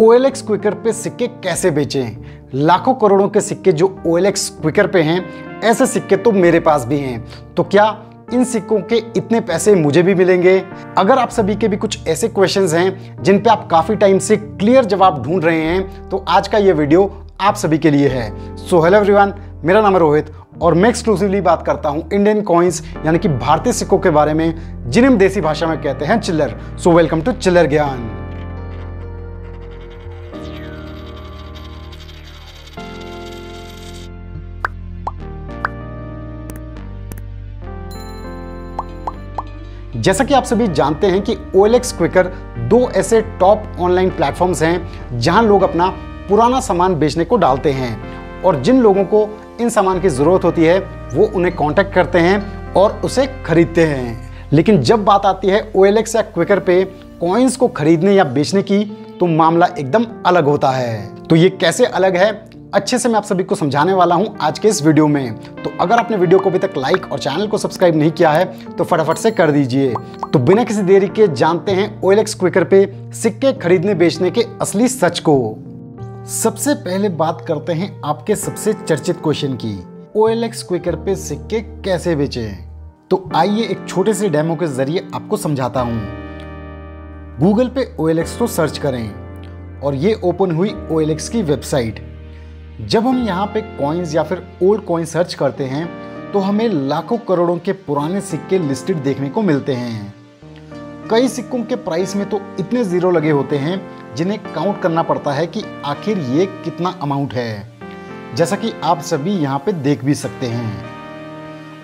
ओ quicker पे सिक्के कैसे बेचें? लाखों करोड़ों के सिक्के जो ओ क्विकर पे हैं, ऐसे सिक्के तो मेरे पास भी हैं। तो क्या इन सिक्कों के इतने पैसे मुझे भी मिलेंगे? अगर आप सभी के भी कुछ ऐसे क्वेश्चंस हैं, जिन पे आप काफ़ी टाइम से क्लियर जवाब ढूंढ रहे हैं तो आज का ये वीडियो आप सभी के लिए है। सो हेलो एवरीवन मेरा नाम है रोहित और मैं एक्सक्लूसिवली बात करता हूँ इंडियन कॉइन्स यानी कि भारतीय सिक्कों के बारे में, जिन्हें हम देसी भाषा में कहते हैं चिल्लर। सो वेलकम टू चिल्लर ज्ञान। जैसा कि आप सभी जानते हैं कि OLX क्विकर दो ऐसे टॉप ऑनलाइन प्लेटफॉर्म्स हैं जहाँ लोग अपना पुराना सामान बेचने को डालते हैं। और जिन लोगों को इन सामान की ज़रूरत होती है, वो उन्हें कांटेक्ट करते हैं और उसे खरीदते हैं। लेकिन जब बात आती है OLX या क्विकर पे कॉइन्स को खरीदने या बेचने की तो मामला एकदम अलग होता है। तो ये कैसे अलग है? अच्छे से मैं आप सभी को समझाने वाला हूँ आज के इस वीडियो में। तो अगर आपने वीडियो को अभी तक लाइक और चैनल को सब्सक्राइब नहीं किया है तो फटाफट से कर दीजिए। तो बिना किसी देरी के जानते हैं OLX क्विकर पे सिक्के खरीदने बेचने के असली सच को। सबसे पहले बात करते हैं आपके सबसे चर्चित क्वेश्चन की OLX क्विकर पे सिक्के कैसे बेचे? तो आइए एक छोटे से डेमो के ज़रिए आपको समझाता हूँ। गूगल पे OLX को सर्च करें और ये ओपन हुई OLX की वेबसाइट। जब हम यहाँ पे कॉइन्स या फिर ओल्ड कॉइन सर्च करते हैं तो हमें लाखों करोड़ों के पुराने सिक्के लिस्टेड देखने को मिलते हैं। कई सिक्कों के प्राइस में तो इतने ज़ीरो लगे होते हैं, जिन्हें काउंट करना पड़ता है कि आखिर ये कितना अमाउंट है। जैसा कि आप सभी यहाँ पे देख भी सकते हैं।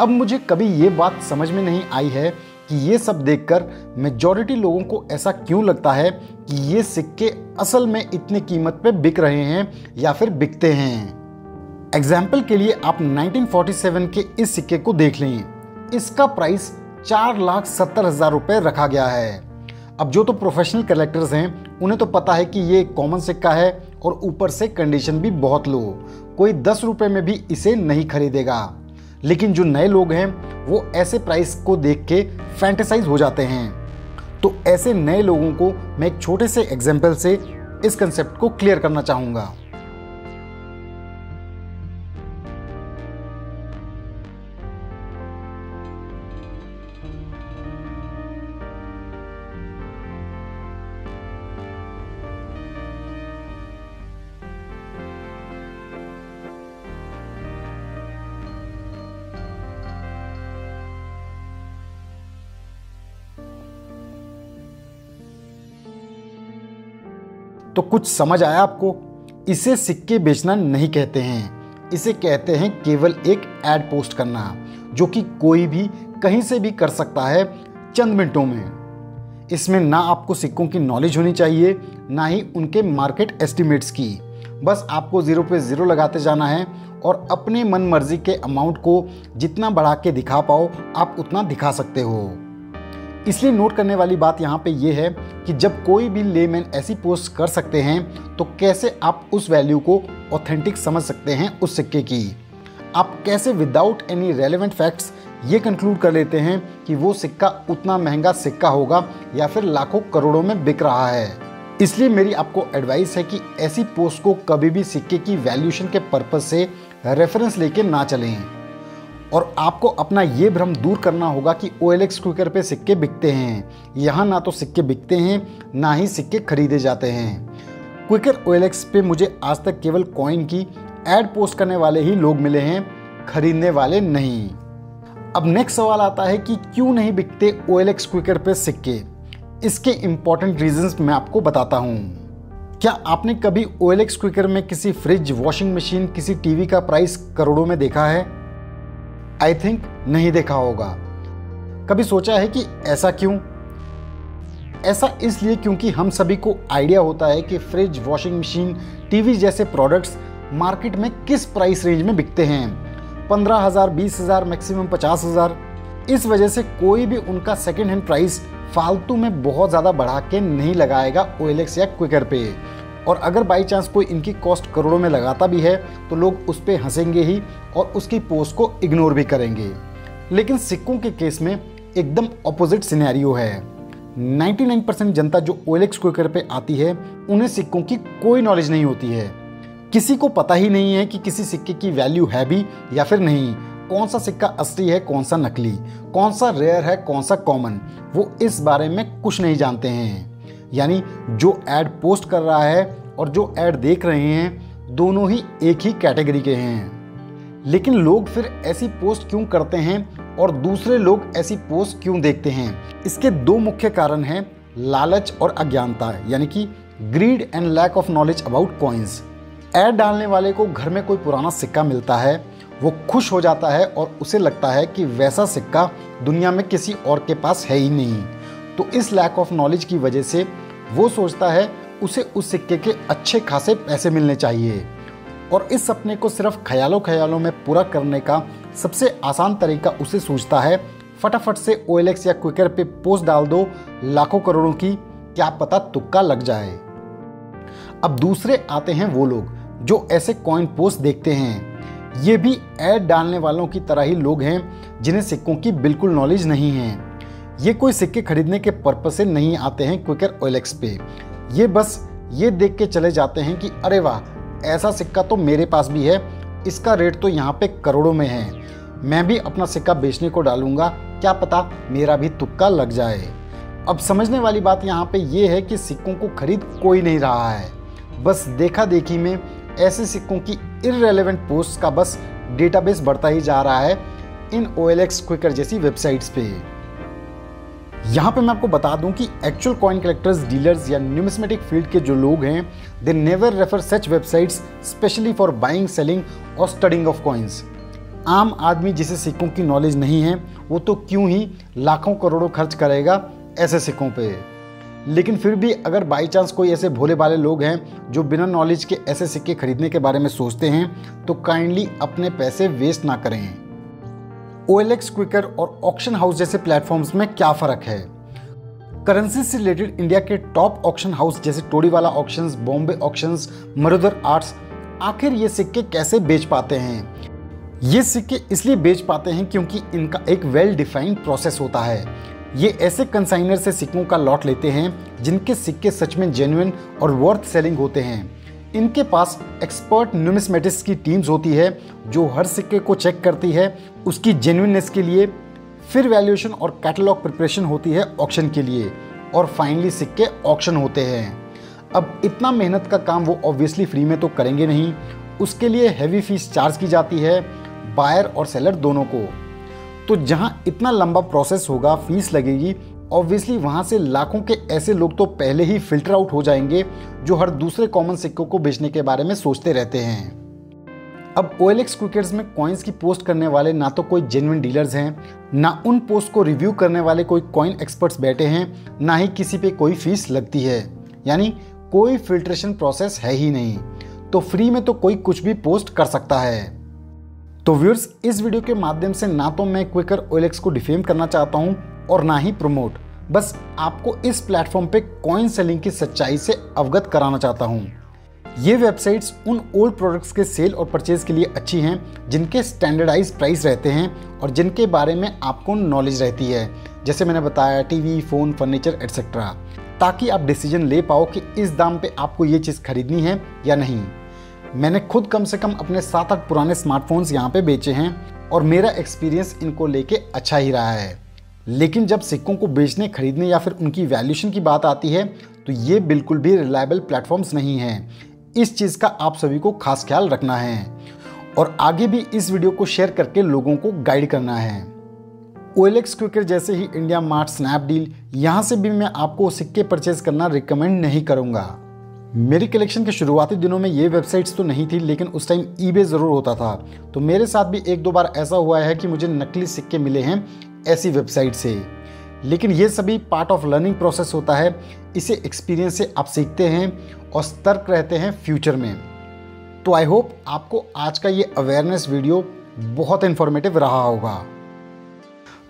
अब मुझे कभी ये बात समझ में नहीं आई है कि ये सब देखकर मेजॉरिटी लोगों को ऐसा क्यों लगता है कि ये सिक्के असल में इतनी कीमत पे बिक रहे हैं या फिर बिकते हैं? एग्ज़ाम्पल के लिए आप 1947 के इस सिक्के को देख लें। इसका प्राइस चार लाख सत्तर हज़ार रुपये रखा गया है। अब जो तो प्रोफेशनल कलेक्टर्स हैं, उन्हें तो पता है कि ये कॉमन सिक्का है और ऊपर से कंडीशन भी बहुत लो कोई दस रुपये में भी इसे नहीं खरीदेगा। लेकिन जो नए लोग हैं, वो ऐसे प्राइस को देख के फैंटेसाइज हो जाते हैं। तो ऐसे नए लोगों को मैं एक छोटे से एग्ज़ाम्पल से इस कंसेप्ट को क्लियर करना चाहूँगा। तो कुछ समझ आया आपको? इसे सिक्के बेचना नहीं कहते हैं। इसे कहते हैं केवल एक एड पोस्ट करना, जो कि कोई भी कहीं से भी कर सकता है चंद मिनटों में। इसमें ना आपको सिक्कों की नॉलेज होनी चाहिए, ना ही उनके मार्केट एस्टिमेट्स की। बस आपको ज़ीरो पे ज़ीरो लगाते जाना है और अपने मन मर्ज़ी के अमाउंट को जितना बढ़ा के दिखा पाओ, आप उतना दिखा सकते हो। इसलिए नोट करने वाली बात यहाँ पे ये है कि जब कोई भी लेमैन ऐसी पोस्ट कर सकते हैं तो कैसे आप उस वैल्यू को ऑथेंटिक समझ सकते हैं उस सिक्के की? आप कैसे विदाउट एनी रेलिवेंट फैक्ट्स ये कंक्लूड कर लेते हैं कि वो सिक्का उतना महँगा सिक्का होगा या फिर लाखों करोड़ों में बिक रहा है। इसलिए मेरी आपको एडवाइस है कि ऐसी पोस्ट को कभी भी सिक्के की वैल्यूएशन के पर्पज से रेफरेंस लेके ना चलें। और आपको अपना ये भ्रम दूर करना होगा कि ओ एल एक्स क्विकर पे सिक्के बिकते हैं। यहाँ ना तो सिक्के बिकते हैं, ना ही सिक्के खरीदे जाते हैं। क्विकर ओ एल पे मुझे आज तक केवल कॉइन की एड पोस्ट करने वाले ही लोग मिले हैं, खरीदने वाले नहीं। अब नेक्स्ट सवाल आता है कि क्यों नहीं बिकते ओ एल क्विकर पे सिक्के? इसके इंपॉर्टेंट रीजंस मैं आपको बताता हूँ। क्या आपने कभी ओ एल क्विकर में किसी फ्रिज वॉशिंग मशीन किसी टीवी का प्राइस करोड़ों में देखा है? आई थिंक नहीं देखा होगा। कभी सोचा है कि ऐसा क्यों? ऐसा इसलिए क्योंकि हम सभी को आइडिया होता है कि फ्रिज वॉशिंग मशीन टीवी जैसे प्रोडक्ट्स मार्केट में किस प्राइस रेंज में बिकते हैं। पंद्रह हज़ार, बीस हज़ार मैक्सिमम पचास हज़ार। इस वजह से कोई भी उनका सेकेंड हैंड प्राइस फालतू में बहुत ज़्यादा बढ़ा के नहीं लगाएगा OLX या क्विकर पे और अगर बाई चांस कोई इनकी कॉस्ट करोड़ों में लगाता भी है तो लोग उस पर हंसेंगे ही और उसकी पोस्ट को इग्नोर भी करेंगे। लेकिन सिक्कों के केस में एकदम ऑपोजिट सिनेरियो है। 99% जनता जो ओ क्विकर पे आती है, उन्हें सिक्कों की कोई नॉलेज नहीं होती है। किसी को पता ही नहीं है कि किसी सिक्के की वैल्यू है भी या फिर नहीं। कौन सा सिक्का असली है, कौन सा नकली? कौन सा रेयर है, कौन सा कॉमन वो इस बारे में कुछ नहीं जानते हैं। यानी जो एड पोस्ट कर रहा है और जो एड देख रहे हैं, दोनों ही एक ही कैटेगरी के हैं। लेकिन लोग फिर ऐसी पोस्ट क्यों करते हैं और दूसरे लोग ऐसी पोस्ट क्यों देखते हैं? इसके दो मुख्य कारण हैं लालच और अज्ञानता, यानी कि greed and lack of knowledge about coins ad डालने वाले को घर में कोई पुराना सिक्का मिलता है, वो खुश हो जाता है और उसे लगता है कि वैसा सिक्का दुनिया में किसी और के पास है ही नहीं। तो इस लैक ऑफ़ नॉलेज की वजह से वो सोचता है, उसे उस सिक्के के अच्छे खासे पैसे मिलने चाहिए। और इस सपने को सिर्फ़ ख्यालों ख्यालों में पूरा करने का सबसे आसान तरीका उसे सोचता है, फटाफट से OLX या क्विकर पे पोस्ट डाल दो लाखों करोड़ों की, क्या पता तुक्का लग जाए। अब दूसरे आते हैं वो लोग, जो ऐसे कॉइन पोस्ट देखते हैं। ये भी ऐड डालने वालों की तरह ही लोग हैं, जिन्हें सिक्कों की बिल्कुल नॉलेज नहीं है। ये कोई सिक्के खरीदने के पर्पज से नहीं आते हैं क्विकर ओएलएक्स पे। ये बस ये देख के चले जाते हैं कि अरे वाह, ऐसा सिक्का तो मेरे पास भी है, इसका रेट तो यहाँ पे करोड़ों में है। मैं भी अपना सिक्का बेचने को डालूँगा, क्या पता मेरा भी तुक्का लग जाए। अब समझने वाली बात यहाँ पे ये है कि सिक्कों को खरीद कोई नहीं रहा है। बस देखा देखी में ऐसे सिक्कों की इरेलीवेंट पोस्ट का बस डेटाबेस बढ़ता ही जा रहा है इन ओएलएक्स क्विकर जैसी वेबसाइट्स पे। यहाँ पे मैं आपको बता दूँ कि एक्चुअल कॉइन कलेक्टर्स डीलर्स या न्यूमिस्मेटिक फ़ील्ड के जो लोग हैं they never refer such websites specially for buying selling और स्टडिंग ऑफ़ कॉइन्स आम आदमी जिसे सिक्कों की नॉलेज नहीं है, वो तो क्यों ही लाखों करोड़ों खर्च करेगा ऐसे सिक्कों पे? लेकिन फिर भी अगर बाई चांस कोई ऐसे भोले भाले लोग हैं जो बिना नॉलेज के ऐसे सिक्के खरीदने के बारे में सोचते हैं तो काइंडली अपने पैसे वेस्ट ना करें। ओ क्विकर और ऑक्शन हाउस जैसे प्लेटफॉर्म्स में क्या फ़र्क है? करेंसी से रिलेटेड इंडिया के टॉप ऑक्शन हाउस जैसे Todywalla auctions, Bombay auctions Marudhar arts, आखिर ये सिक्के कैसे बेच पाते हैं? ये सिक्के इसलिए बेच पाते हैं क्योंकि इनका एक वेल डिफाइंड प्रोसेस होता है। ये ऐसे कंसाइनर से सिक्कों का लॉट लेते हैं जिनके सिक्के सच में जेन्युइन और वर्थ सेलिंग होते हैं। इनके पास एक्सपर्ट न्यूमिस्मेटिक्स की टीम्स होती है, जो हर सिक्के को चेक करती है, उसकी जेन्युइननेस के लिए फिर वैल्यूएशन और कैटलॉग प्रिपरेशन होती है ऑक्शन के लिए, और फाइनली सिक्के ऑक्शन होते हैं। अब इतना मेहनत का काम वो ऑब्वियसली फ्री में तो करेंगे नहीं। उसके लिए हैवी फ़ीस चार्ज की जाती है बायर और सेलर दोनों को। तो जहाँ इतना लंबा प्रोसेस होगा फ़ीस लगेगी ऑब्वियसली वहाँ से लाखों के ऐसे लोग तो पहले ही फ़िल्टर आउट हो जाएँगे, जो हर दूसरे कॉमन सिक्कों को बेचने के बारे में सोचते रहते हैं। अब ओ एल क्रिकेट्स में कॉइन्स की पोस्ट करने वाले ना तो कोई जेन्युइन डीलर्स हैं, ना उन पोस्ट को रिव्यू करने वाले कोई कॉइन एक्सपर्ट्स बैठे हैं, ना ही किसी पे कोई फ़ीस लगती है। यानी कोई फिल्ट्रेशन प्रोसेस है ही नहीं। तो फ्री में तो कोई कुछ भी पोस्ट कर सकता है। तो व्यूअर्स इस वीडियो के माध्यम से ना तो मैं क्विकर ओएलएक्स को डिफेम करना चाहता हूँ और ना ही प्रमोट बस आपको इस प्लेटफॉर्म पे कॉइन सेलिंग की सच्चाई से अवगत कराना चाहता हूँ। ये वेबसाइट्स उन ओल्ड प्रोडक्ट्स के सेल और परचेज के लिए अच्छी हैं, जिनके स्टैंडर्डाइज प्राइस रहते हैं और जिनके बारे में आपको नॉलेज रहती है, जैसे मैंने बताया टीवी फ़ोन फर्नीचर एट्सेट्रा ताकि आप डिसीज़न ले पाओ कि इस दाम पे आपको ये चीज़ खरीदनी है या नहीं। मैंने खुद कम से कम अपने सात आठ पुराने स्मार्टफोन्स यहाँ पे बेचे हैं और मेरा एक्सपीरियंस इनको लेके अच्छा ही रहा है। लेकिन जब सिक्कों को बेचने, खरीदने या फिर उनकी वैल्यूशन की बात आती है तो ये बिल्कुल भी रिलायबल प्लेटफॉर्म्स नहीं हैं। इस चीज़ का आप सभी को खास ख्याल रखना है और आगे भी इस वीडियो को शेयर करके लोगों को गाइड करना है। ओ एल क्विकर जैसे ही इंडिया मार्ट स्नैपडील यहाँ से भी मैं आपको सिक्के परचेज करना रिकमेंड नहीं करूँगा। मेरी कलेक्शन के शुरुआती दिनों में ये वेबसाइट्स तो नहीं थी, लेकिन उस टाइम ईबे ज़रूर होता था। तो मेरे साथ भी एक दो बार ऐसा हुआ है कि मुझे नकली सिक्के मिले हैं ऐसी वेबसाइट से। लेकिन ये सभी पार्ट ऑफ़ लर्निंग प्रोसेस होता है। इसे एक्सपीरियंस से आप सीखते हैं और सतर्क रहते हैं फ्यूचर में। तो आई होप आपको आज का ये अवेयरनेस वीडियो बहुत इन्फॉर्मेटिव रहा होगा।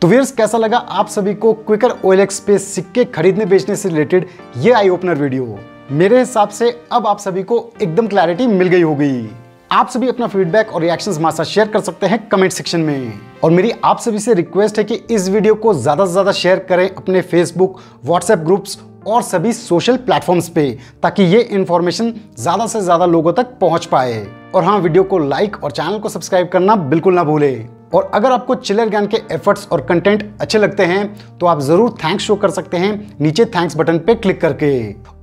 तो वीर्स कैसा लगा आप सभी को क्विकर ओएल पे सिक्के खरीदने बेचने से रिलेटेड ये आई ओपनर वीडियो मेरे हिसाब से अब आप सभी को एकदम क्लैरिटी मिल गई होगी। आप सभी अपना फीडबैक और रिएक्शंस हमारे साथ शेयर कर सकते हैं कमेंट सेक्शन में। और मेरी आप सभी से रिक्वेस्ट है कि इस वीडियो को ज़्यादा से ज़्यादा शेयर करें अपने फेसबुक व्हाट्सएप ग्रुप्स और सभी सोशल प्लेटफॉर्म्स पे, ताकि ये इन्फॉर्मेशन ज़्यादा से ज़्यादा लोगों तक पहुँच पाए। और हाँ वीडियो को लाइक और चैनल को सब्सक्राइब करना बिल्कुल ना भूले। और अगर आपको चिलर ज्ञान के एफर्ट्स और कंटेंट अच्छे लगते हैं तो आप ज़रूर थैंक्स शो कर सकते हैं नीचे थैंक्स बटन पे क्लिक करके।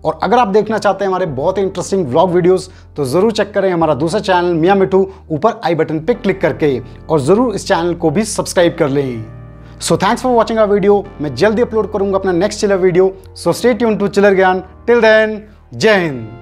और अगर आप देखना चाहते हैं हमारे बहुत ही इंटरेस्टिंग व्लॉग वीडियोस तो ज़रूर चेक करें हमारा दूसरा चैनल मियाँ मिठू, ऊपर आई बटन पे क्लिक करके। और ज़रूर इस चैनल को भी सब्सक्राइब कर लें। So thanks for watching our video मैं जल्दी अपलोड करूँगा अपना next Chiller video so stay tuned to Chiller Gyan till then जय हिंद।